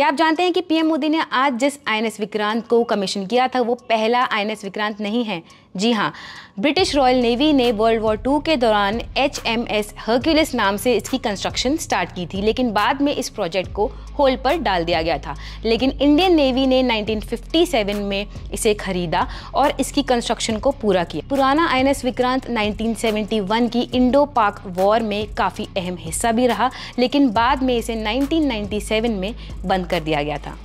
क्या आप जानते हैं कि पीएम मोदी ने आज जिस आईएनएस विक्रांत को कमीशन किया था, वो पहला आईएनएस विक्रांत नहीं है? जी हाँ ब्रिटिश रॉयल नेवी ने वर्ल्ड वॉर टू के दौरान एच एम एस हर्क्यूलिस नाम से इसकी कंस्ट्रक्शन स्टार्ट की थी, लेकिन बाद में इस प्रोजेक्ट को होल्ड पर डाल दिया गया था। लेकिन इंडियन नेवी ने 1957 में इसे खरीदा और इसकी कंस्ट्रक्शन को पूरा किया। पुराना आईएनएस विक्रांत 1971 की इंडो पाक वॉर में काफ़ी अहम हिस्सा भी रहा, लेकिन बाद में इसे 1997 में बंद कर दिया गया था।